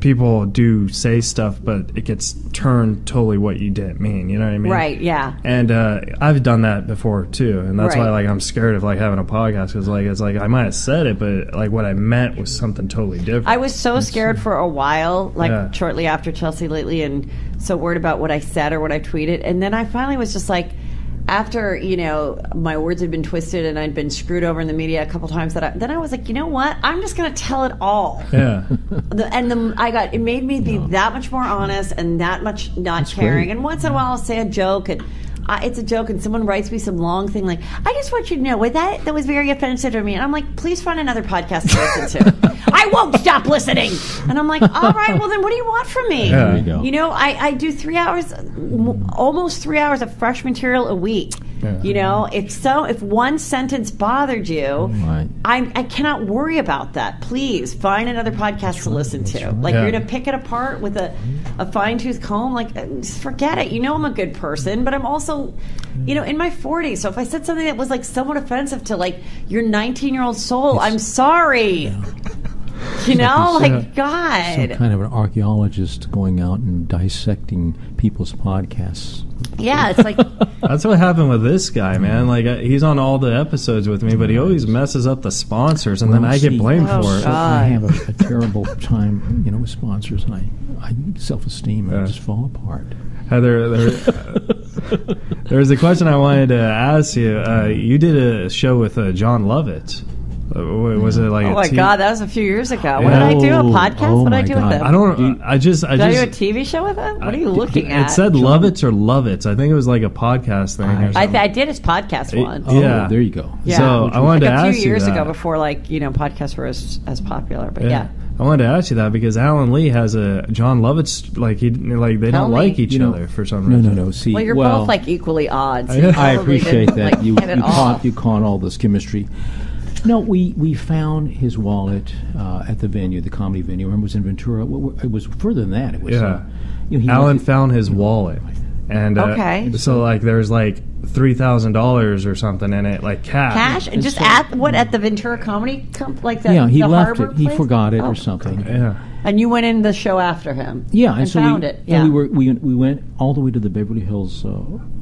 people do say stuff, but it gets turned totally what you didn't mean. You know what I mean? Right, yeah. And uh, I've done that before too, and that's why like I'm scared of like having a podcast because like it's like I might have said it, but like what I meant was something totally different. I was so scared for a while, like Yeah. shortly after Chelsea lately, and so worried about what I said or what I tweeted. And then I finally was just like, after you know my words had been twisted and I'd been screwed over in the media a couple times, that I, then I was like, you know what? I'm just going to tell it all. yeah. The, and the, I got it made me be that much more honest and that much not caring. great. And once in a while, I'll say a joke and. I, it's a joke, and someone writes me some long thing like, "I just want you to know, with that that was very offensive to me." And I'm like, "Please find another podcast to listen to." I won't stop listening. And I'm like, "All right, well then, what do you want from me?" Yeah. There you go. You know, I, I do three hours, almost three hours of fresh material a week. Yeah. You know, if so, if one sentence bothered you, Right. I, I cannot worry about that. Please find another podcast to listen to. Like Yeah. you're going to pick it apart with a, a fine tooth comb. Like uh, just forget it. You know I'm a good person, but I'm also, you know, in my 40s. So if I said something that was like somewhat offensive to like your 19 year old soul, I'm sorry. You know, like Some God. kind of an archaeologist going out and dissecting people's podcasts. Yeah, it's like That's what happened with this guy, man. Like uh, he's on all the episodes with me, but he always messes up the sponsors, and then Well, I get blamed Oh, for it. I have a, a terrible time, you know, with sponsors, and I, I self-esteem, Yeah. I just fall apart. Heather, there, there was a question I wanted to ask you. Uh, you did a show with uh, John Lovett. Uh, wa- was it like? Oh my T- God, that was a few years ago. What did I do? A Oh, podcast? oh what did I do God. with them? I don't. I just. I did I do a. TV show with them? What are you looking at? It said Lovitz or Lovitz. I think it was like a podcast thing. I- I, something. th- I did his podcast It- once. Oh, Yeah. there you go. Yeah. So I wanted like to a few ask you years that. ago before like you know podcasts were as, as popular but yeah, I wanted to ask you that because Alan Lee has a John Lovitz like he like they Tell don't me. like each You know, other for some reason. no, no. no. See, well you're both like equally odd so you I appreciate that like, you hit it you off. caught you caught all this chemistry. No, we we found his wallet uh, at the venue, the comedy venue. Remember, it was in Ventura. W- w- It was further than that. It was. Yeah. You know, Alan found his wallet, and uh, Okay. so like there's like three thousand dollars or something in it, like cash. cash and just at what at the Ventura Comedy Comp like the, yeah, he the left Harbor it. He forgot it Oh. or something. Yeah. And you went in the show after him Yeah, and, and, so found we, it yeah And we were we we went all the way to the Beverly Hills uh,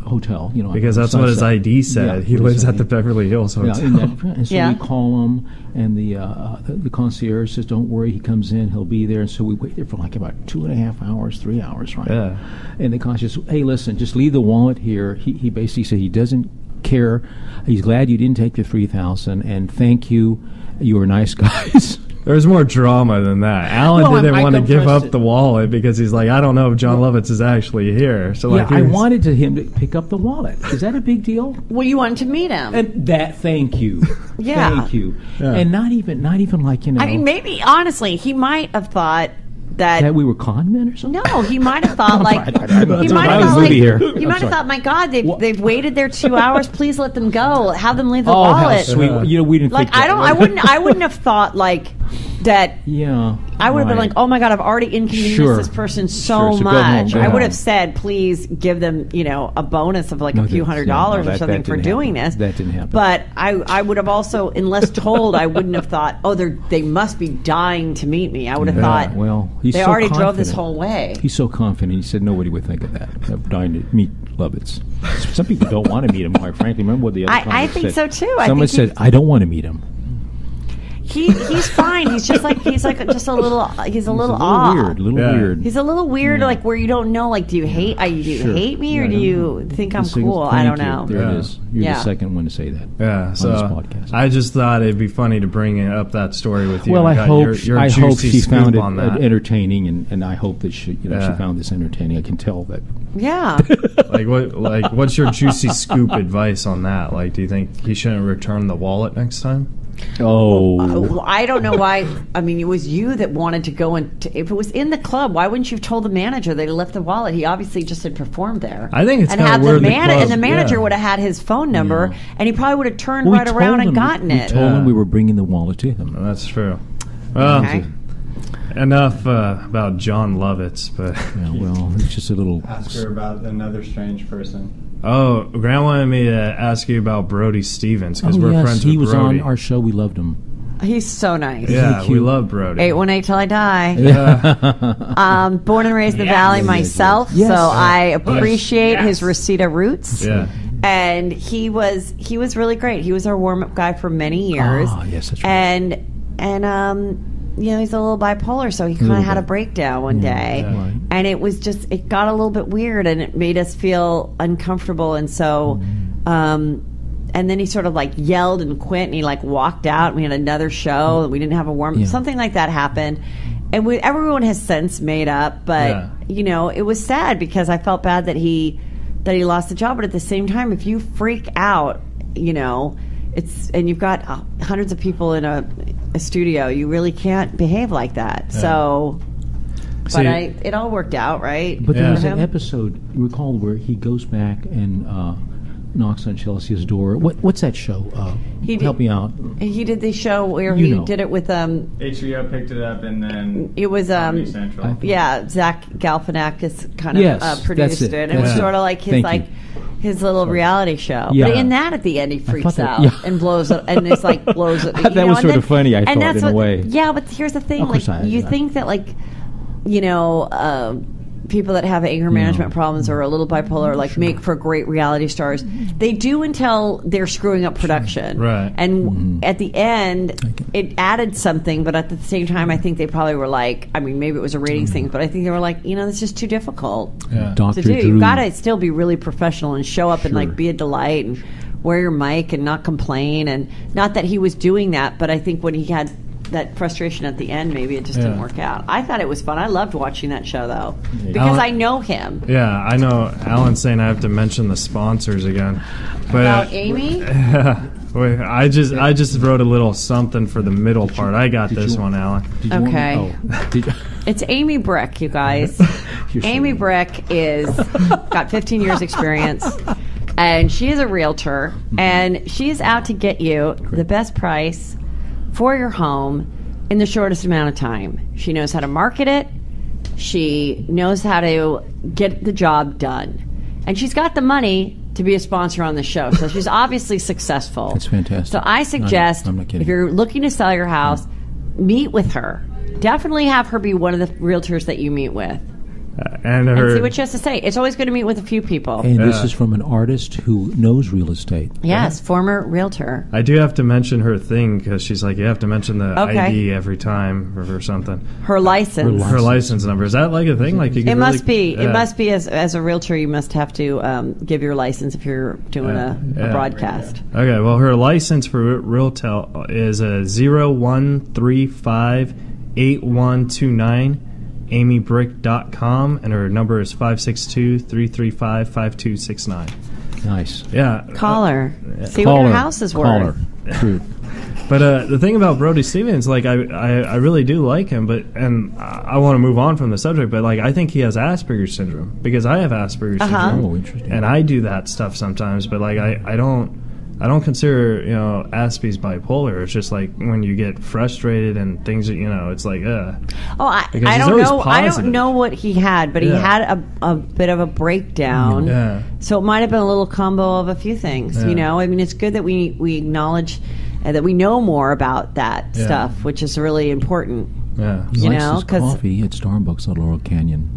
hotel. You know, Because that's what his ID said. Yeah, he lives at the Beverly Hills Yeah, Hotel. in that, and so Yeah. we call him, and the, uh, the the concierge says, "Don't worry, he comes in, he'll be there." And so we wait there for like about two and a half hours, three hours, right? Yeah. And the concierge, says, "Hey, listen, just leave the wallet here." He he basically said he doesn't care. He's glad you didn't take the three thousand, and thank you. You were nice guys. There's more drama than that. Alan Well, didn't I- I want to give up it. the wallet because he's like, I don't know if John Lovitz is actually here. So like, yeah, he I wanted to him to pick up the wallet. Is that a big deal? well you wanted to meet him And that, thank you, Yeah. thank you, Yeah. and not even, not even like you know, I mean maybe honestly he might have thought that that we were con men or something. No, he might have thought like he might have thought like here. he might have thought, my God, they've What? they've waited there two hours. Please let them go. Have them leave the Oh, how wallet. sweet! Yeah. You know, we didn't Like think I don't, way. I wouldn't, I wouldn't have thought like that. Yeah, I would have been right. like, oh my God, I've already inconvenienced Sure. this person so Sure, so go much. go I would home. have said, please give them, you know, a bonus of like No, a few that's- hundred no, no, dollars or that- something that for didn't doing happen. this. That didn't happen. But I, I would have also, unless told, I wouldn't have thought, oh, they they must be dying to meet me. I would have Yeah, thought, well, he's they so already drove this confident. whole way. He's so confident. He said nobody would think of that. Of dying to meet Lovitz. Some people don't want to meet him. Quite frankly, remember what the other I- I think said? so, too. I Someone think said, "I don't want to meet him." He he's fine. He's just like he's like just a little he's a little, He's a little odd. weird. A little Yeah. weird. He's a little weird, Yeah. like where you don't know, like, do you hate? I do you Sure. hate me or Yeah, I do you think I'm This cool? I don't know. There Yeah. it is. You're Yeah. the second one to say that. Yeah, so this podcast. I just thought it'd be funny to bring up that story with you. well, I got hope your, your I hope she found it on that. entertaining, and, and I hope that she you know Yeah. she found this entertaining. I can tell that. Yeah. like what? Like what's your juicy scoop advice on that? Like, do you think he shouldn't return the wallet next time? Oh, I don't know why. I mean, it was you that wanted to go and to, if it was in the club, why wouldn't you have told the manager that he left the wallet? He obviously just had performed there. I think it's and kinda have weird the the man club- and the manager yeah. would have had his phone number, Yeah. and he probably would have turned Well, right told around and gotten we it. told Yeah. him we were bringing the wallet to him. That's true. Well, Okay. enough uh, about John Lovitz, but Yeah, well, it's just a little. Ask her about another strange person. Oh, Grant wanted me to ask you about Brody Stevens because Oh, we're yes, friends he with was Brody. on our show. We loved him. He's so nice. Yeah, we cute? love Brody. Eight one eight till I die. Yeah. Um, born and raised in the Valley yes, myself, yes. so I appreciate his Reseda roots. yeah. and he was he was really great. He was our warm up guy for many years. Ah, yes, that's right. And and um, you know, he's a little bipolar, so he kind of had a breakdown one day. Right. and it was just it got a little bit weird, and it made us feel uncomfortable, and so. Mm-hmm. Um, and then he sort of like yelled and quit, and he like walked out. And we had another show, we didn't have a warm. Yeah. Something like that happened, and we, everyone has since made up. But Yeah. you know, it was sad because I felt bad that he that he lost the job. But at the same time, if you freak out, you know, it's and you've got uh, hundreds of people in a, a studio, you really can't behave like that. So, but See- I, it all worked out, right? But Yeah. there was an episode you recall where he goes back and uh, knocks on Chelsea's door. What, what's that show? Uh, He did- help me out. He did the show where You he know. did it with um. HBO picked it up and then It was um. Central. Yeah, Zach Galifianakis kind of Yes, uh, produced it. it. And it was sort of like his Thank like you. His little reality show. Yeah. But in that, at the end, he freaks that- out yeah. and blows it, and it's like blows it. That know, was and sort of funny, I thought, that's in a way. Yeah, but here's the thing: like I- you think that like you know. Uh, People that have anger management problems or a little bipolar, like make for great reality stars. They do until they're screwing up production, Right. And Mm-hmm. at the end, it added something, but at the same time, I think they probably were like, I mean, maybe it was a ratings thing, but I think they were like, you know, it's just too difficult Yeah. To do. Drew. You've got to still be really professional and show up and like be a delight and wear your mic and not complain. And not that he was doing that, but I think when he had that frustration at the end, maybe it just didn't work out. I thought it was fun. I loved watching that show though because Alan- I know him. Yeah, I know. Alan's saying I have to mention the sponsors again, but About uh, Amy, wait, I just I just wrote a little something for the middle part. I got did this you- one, Alan. Did you want- Okay. oh, did you- it's Amy Brick, you guys. Amy so- Brick is got 15 years experience, and she is a realtor, mm-hmm. and she's out to get you the best price for your home in the shortest amount of time. She knows how to market it. She knows how to get the job done, and she's got the money to be a sponsor on the show. So she's obviously successful. That's fantastic. So I suggest not if you're looking to sell your house, meet with her. Definitely have her be one of the realtors that you meet with And and her see what she has to say. It's always good to meet with a few people. And this is from an artist who knows real estate. yes, former realtor. I do have to mention her thing because she's like, you have to mention the Okay. ID every time or, or something. Her license. Her license number is that like a thing? Like you? it could must really- be. yeah. It must be as as a realtor. You must have to um, give your license if you're doing Yeah. a, a Yeah. broadcast. Okay, well, her license for Realtel is a zero one three five eight one two nine. AmyBrick.com and her number is 562 335 5269. Nice. Yeah. Call her. See Call what her her. house is Call worth. her. True. But uh, the thing about Brody Stevens, like I, I, I really do like him, but and I, I want to move on from the subject, but like I think he has Asperger's syndrome because I have Asperger's Uh-huh. syndrome, Oh, interesting. and I do that stuff sometimes. But like I, I don't, I don't consider you know Aspie's bipolar. It's just like when you get frustrated and things, you know, it's like uh, Oh, I, I don't always know. I don't know what he had, but he had a, a bit of a breakdown. Yeah. So it might have been a little combo of a few things. Yeah. You know, I mean, it's good that we we acknowledge uh, that we know more about that Yeah. stuff, which is really important. yeah. He You likes know, his 'cause- coffee at Starbucks at Laurel Canyon.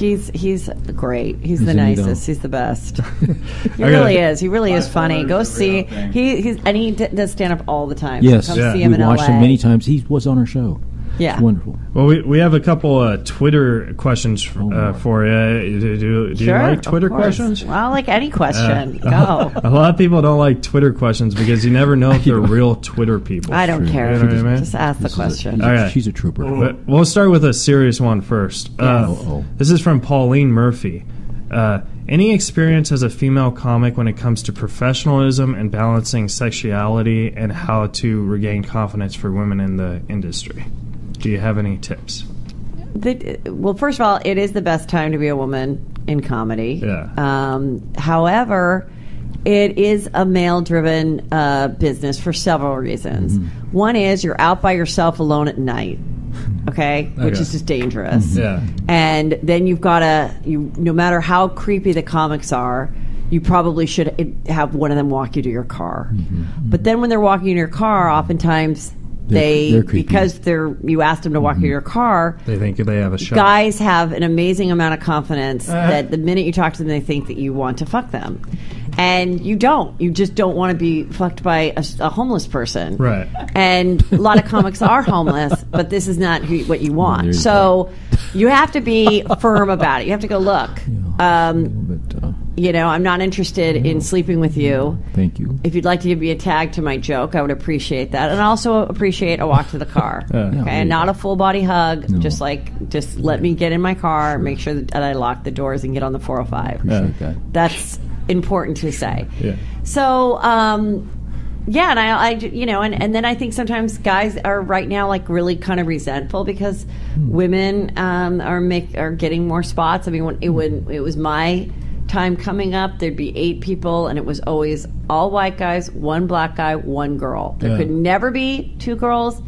He's he's great. He's the Isn't nicest. He's the best. he Okay. really is. He really is funny. Go a see he he's and he d- does stand up all the time. Yes, Come Yeah. see him We've in watched LA. him many times. He was on our show. Yeah. It's wonderful. Well, we, we have a couple uh, Twitter questions f- Oh, uh, for you. Do, do, do Sure, you like Twitter questions? Well, like any question. Uh, Go. A lot of people don't like Twitter questions because you never know if they're real Twitter people. I don't True. care. You know what I mean? Just ask the This is a- question. a- Okay. She's a trooper. But we'll start with a serious one first. Uh, Uh-oh. this is from Pauline Murphy. Uh, any experience as a female comic when it comes to professionalism and balancing sexuality and how to regain confidence for women in the industry? Do you have any tips? The, well, first of all, it is the best time to be a woman in comedy. Yeah. Um, however, it is a male driven uh, business for several reasons. Mm-hmm. One is you're out by yourself alone at night, okay, which is just dangerous. Yeah. And then you've got to, you, no matter how creepy the comics are, you probably should have one of them walk you to your car. Mm-hmm. But then when they're walking to your car, oftentimes they they're because they're you asked them to walk to your car. They think they have a shot. Guys have an amazing amount of confidence that the minute you talk to them, they think that you want to fuck them, and you don't. You just don't want to be fucked by a, a homeless person, Right. And a lot of comics are homeless, but this is not who, what you want. There's So you have to be firm about it. You have to go look. Um, uh, you know, I'm not interested in sleeping with you. thank you. If you'd like to give me a tag to my joke, I would appreciate that, and also appreciate a walk to the car. Yeah. okay, there and not a full body hug. No. Just like, just let me get in my car, make sure that I lock the doors, and get on the 405. Appreciate that. That's important to say. Yeah. So, um, yeah, and I, I, you know, and, and then I think sometimes guys are right now like really kind of resentful because women um, are make are getting more spots. I mean, when it when it was my time coming up, there'd be eight people, and it was always all white guys, one black guy, one girl. There Yeah. could never be two girls.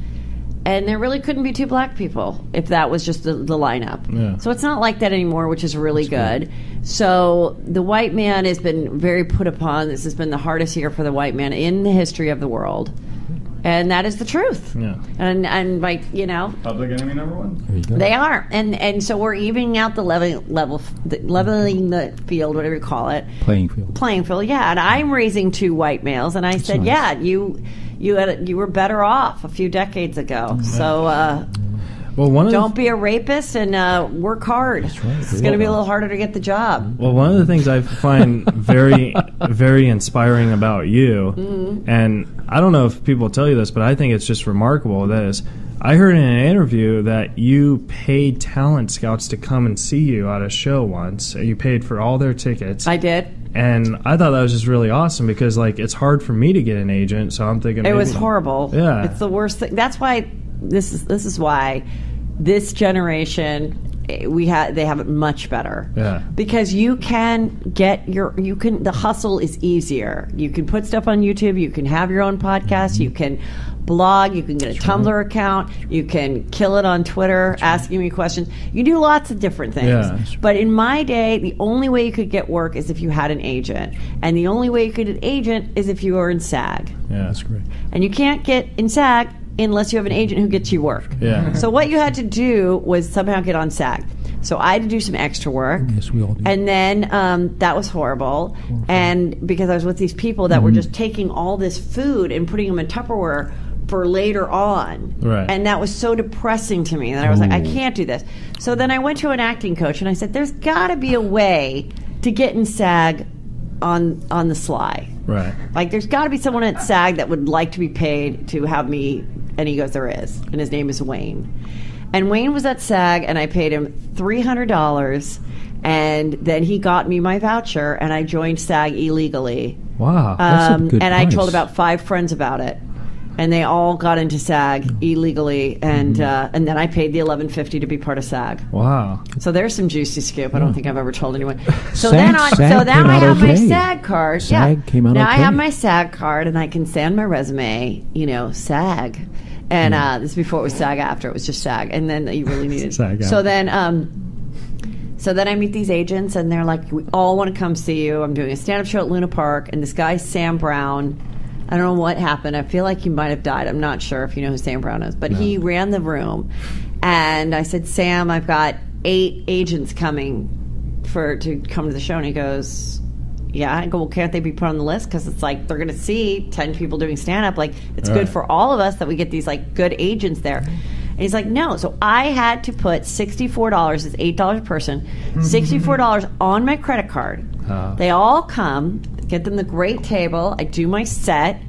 And there really couldn't be two black people if that was just the, the lineup. Yeah. So it's not like that anymore, which is really good. So the white man has been very put upon. This has been the hardest year for the white man in the history of the world, and that is the truth. Yeah. And and like you know, Public enemy number one. There you go. they are, and and so we're evening out the level level the, leveling the field, whatever you call it, Playing field. playing field. Yeah, and I'm raising two white males, and I said, nice. yeah, you. You had, you were better off a few decades ago. So uh, Well, one of don't the, be a rapist and uh, work hard. right. It's going to be a little harder to get the job. well, one of the things I find very, very inspiring about you, Mm-hmm. and I don't know if people tell you this, but I think it's just remarkable. That is, I heard in an interview that you paid talent scouts to come and see you at a show once. You paid for all their tickets. I did. and I thought that was just really awesome because like it's hard for me to get an agent, so I'm thinking It was horrible. Yeah. it's the worst thing. That's why this is this is why this generation we have they have it much better. Yeah. because you can get your you can the hustle is easier. You can put stuff on YouTube. You can have your own podcast. You can blog. You can get a Tumblr account. You can kill it on Twitter, asking me questions. You do lots of different things. Yeah. But in my day, the only way you could get work is if you had an agent, and the only way you could get an agent is if you were in SAG. Yeah, That's great. And you can't get in SAG unless you have an agent who gets you work. Yeah. So what you had to do was somehow get on SAG. So I had to do some extra work. Yes, we all do. And then um, that was horrible. And because I was with these people that were Mm-hmm. just taking all this food and putting them in Tupperware for later on. Right. And that was so depressing to me that I was like, I can't do this. So then I went to an acting coach and I said, there's got to be a way to get in SAG on on the sly. right. Like, there's got to be someone at SAG that would like to be paid to have me. And he goes, there is. And his name is Wayne. And Wayne was at SAG, and I paid him $300. And then he got me my voucher, and I joined SAG illegally. Wow. That's a Um, good and I price. told about five friends about it. And they all got into SAG illegally, and Mm-hmm. uh, and then I paid the eleven fifty to be part of SAG. wow. So there's some juicy scoop. I don't think I've ever told anyone. So SAG- then on, SAG so now I have my. SAG card. SAG yeah. came out now I have my SAG card, and I can send my resume. You know, SAG. And uh, this is before it was SAG. After it was just SAG, and then you really needed. SAG so then, um, so then I meet these agents, and they're like, "We all want to come see you." I'm doing a stand-up show at Luna Park, and this guy Sam Brown. I don't know what happened. I feel like he might have died. I'm not sure if you know who Sam Brown is, but he ran the room, and I said, "Sam, I've got eight agents coming for to come to the show," and he goes. Yeah, I go. Well, can't they be put on the list? Because it's like they're going to see ten people doing stand up. Like it's Right. good for all of us that we get these like good agents there. And he's like, no. So I had to put sixty four dollars. It's eight dollars a person. Sixty four dollars on my credit card. Ah. They all come. Get them the great table. I do my set,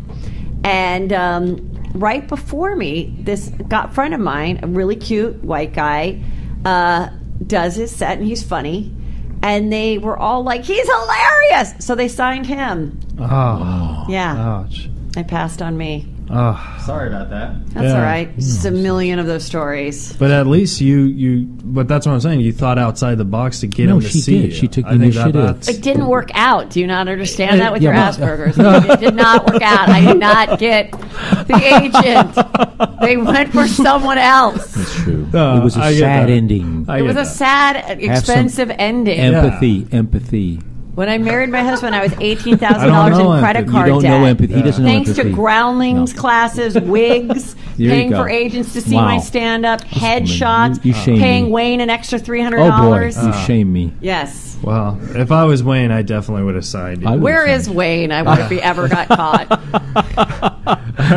and um, right before me, this got friend of mine, a really cute white guy, uh, does his set, and he's funny. And they were all like, "He's hilarious!" So they signed him. Oh. Yeah, Ouch. they passed on me. Oh. Sorry about that. That's Yeah. all right. Just a million of those stories. But at least you you. But that's what I'm saying. You thought outside the box to get No, him to she see did. you. She took I think that initiative. It didn't work out. Do you not understand that with Yeah, your but- Asperger's? it did not work out. I did not get the agent. They went for someone else. That's true. Uh, it was a I sad ending. I It was get a sad, expensive ending. empathy, empathy. When I married my husband, I was eighteen thousand dollars in credit empathy. card You don't debt. know empathy. He doesn't know Thanks to groundlings No. classes, wigs, paying for agents to see Wow. my stand up, headshots, you- you paying me. Wayne an extra three hundred Oh boy, dollars. you shame me. yes. Well, if I was Wayne, I definitely would have signed you. I would- Where is Wayne? I wonder if he ever got caught.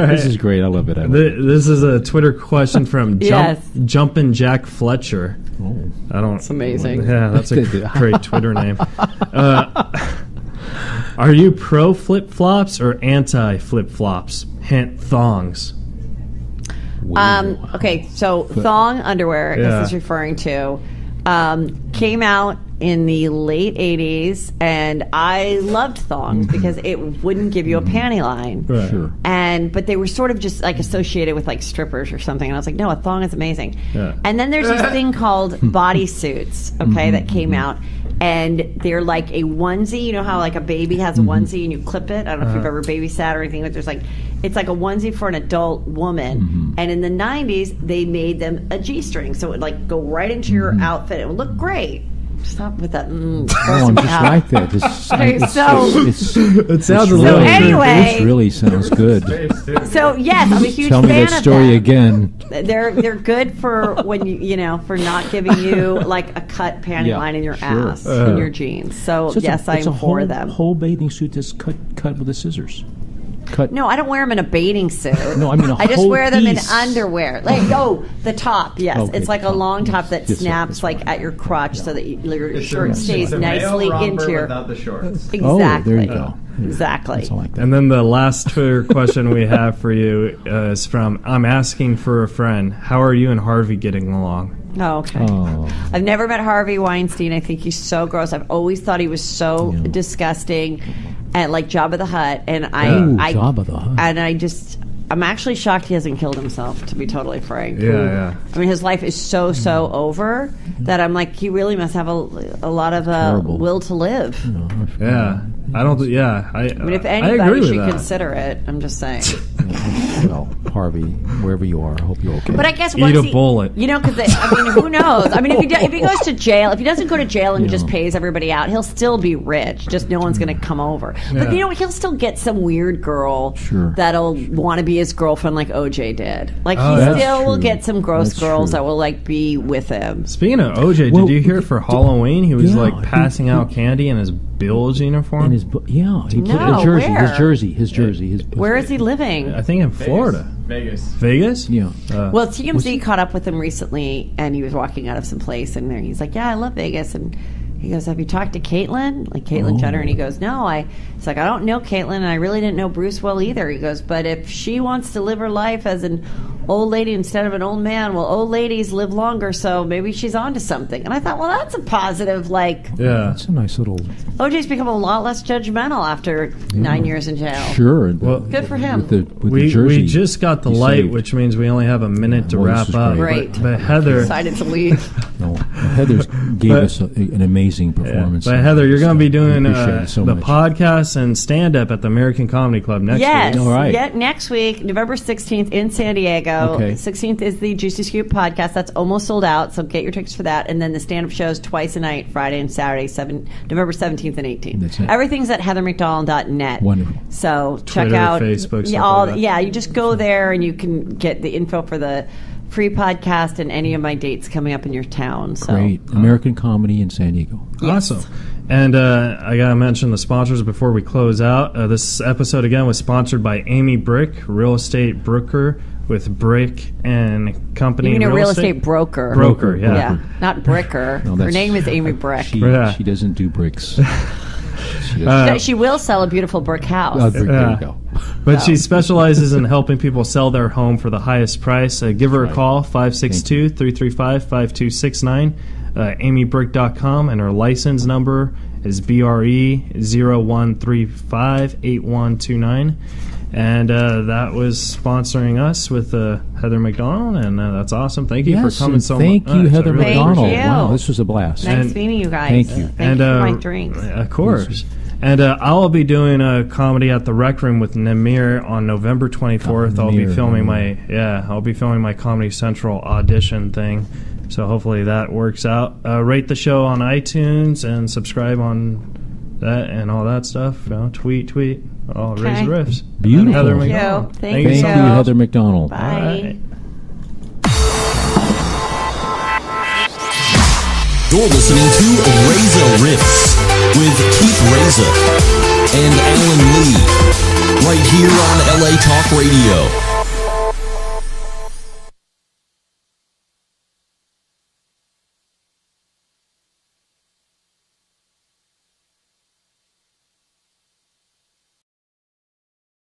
This is great. I love it. I love Th- it. This is a Twitter question from Jump, Yes. Jumpin' Jack Fletcher. Oh. I don't. It's amazing. Yeah, that's a great Twitter name. Uh, are you pro flip flops or anti flip flops? Hint thongs. Um, okay, so thong underwear, Yeah. this is referring to, um, came out in the late 80s, and I loved thongs mm-hmm. because it wouldn't give you a mm-hmm. panty line. Right. Sure. And but they were sort of just like associated with like strippers or something, and I was like, no, a thong is amazing. Yeah. And then there's this thing called bodysuits, okay, that mm-hmm. came out, and they're like a onesie. You know how like a baby has a onesie and you clip it. I don't know if you've uh-huh. ever babysat or anything, but there's like it's like a onesie for an adult woman. And in the '90s, they made them a g-string, so it would like go right into your outfit. It would look great. Stop with that. Mm, Oh, I'm just out. like that. This, Okay, it's, so- it's, It sounds it's a little. really- anyway- this really sounds good. So yes, I'm a huge Tell me fan that of story them. again. They're they're good for when you you know for not giving you like a cut panty Yeah, line in your sure. ass Uh. in your jeans. So, So yes, it's I'm a for whole, them. Whole bathing suit that's cut cut with the scissors. Cut. no, I don't wear them in a bathing suit. No, I mean a I just wear them piece. in underwear. Like oh, the top. Yes, Okay, it's like a long top that Yes, snaps that's like fine. at your crotch so that you, your It's shirt a- stays it's nicely into your without the shorts. exactly. Oh, there you go. Exactly. Like. And then the last Twitter question we have for you uh, is from I'm asking for a friend. How are you and Harvey getting along? Oh, okay. Oh. I've never met Harvey Weinstein. I think he's so gross. I've always thought he was so Yeah. disgusting, and like Jabba the Hutt. And I, Ooh, I Jabba the Hutt. and I just, I'm actually shocked he hasn't killed himself. To be totally frank. Yeah, yeah. I mean, his life is so so over that I'm like, he really must have a, a lot of uh, will to live. Yeah, I don't. th- Yeah, I. I mean, if I anybody agree with should that. consider it, I'm just saying. Well, Harvey, wherever you are, I hope you're okay. But I guess Eat once a he, bullet. You know, because I mean, who knows? I mean, if he do, if he goes to jail, if he doesn't go to jail and Yeah. just pays everybody out, he'll still be rich. Just no one's going to mm. come over. But you know, he'll still get some weird girl Sure. that'll want to be his girlfriend, like OJ did. Like Oh, he that's still will get some gross That's girls true. that will like be with him. Speaking of OJ, Well, did you hear for Halloween he was yeah, like he- passing out he- candy and his Bills uniform? in his bu- yeah, he put No, a jersey, where? his jersey, his jersey, his. Where is he living? I think in Florida, Vegas. Vegas. Yeah. Uh, Well, TMZ caught up with him recently, and he was walking out of some place, and there he's like, "Yeah, I love Vegas." And he goes, "Have you talked to Caitlyn, like Caitlyn Oh. Jenner?" And he goes, "No, I." It's like I don't know Caitlyn, and I really didn't know Bruce well either. He goes, "But if she wants to live her life as an old lady instead of an old man, well, old ladies live longer, so maybe she's onto something." And I thought, well, that's a positive. Like yeah. That's a nice little. OJ's become a lot less judgmental after nine years in jail. Sure. and Well- Good for him. With the, with the We, jersey. we just got the he light, saved. which means we only have a minute to Well, this wrap is up. great. But, but Heather, Decided to leave. No, Heather's gave But- us a, an amazing yeah, performance. but Heather, you're going to be doing uh, so the much. podcast and stand up at the American Comedy Club next Yes. week. All right. Yeah, next week, November 16th in San Diego. Okay. 16th is the Juicy Scoop podcast. That's almost sold out, so get your tickets for that. And then the stand up shows twice a night, Friday and Saturday, seven, November 17th and 18th. That's it. Everything's at heathermcdonald.net. Wonderful. So check Twitter, out Facebook, yeah, stuff all, like that. yeah, you just go there and you can get the info for the free podcast and any of my dates coming up in your town. So Great. American comedy in San Diego. Awesome. And uh, I got to mention the sponsors before we close out. Uh, this episode, again, was sponsored by Amy Brick, real estate broker with Brick and Company. you mean a real estate broker. Broker, yeah. Yeah, not Bricker. No, Her name is Amy Brick. She, Yeah. she doesn't do bricks. she. Uh, she will sell a beautiful brick house. Uh, brick, there you go. But she specializes in helping people sell their home for the highest price. Uh, give her a call, 562 335 5269, uh, amybrick.com, and her license number is E BRE 01358129. And uh, that was sponsoring us with uh, Heather McDonald, and uh, that's awesome. Thank you Yes, for coming and so thank much. you, I Heather really Thank McDonald. you. Wow, this was a blast. Nice And- meeting you guys. Thank you. Thank and you for uh, my drinks. Of course. And uh, I'll be doing a comedy at the Rec Room with Namir on November 24th. Namir, I'll be filming my yeah, I'll be filming my Comedy Central audition thing. So hopefully that works out. Uh, rate the show on iTunes and subscribe on that and all that stuff. You know, tweet, tweet, all okay. raise the riffs. Beautiful, Heather Thank McDonald. You. Thank, Thank, you, you Heather McDonald. Bye. You're listening to Reza Rifts with Keith Reza and Alan Lee right here on LA Talk Radio.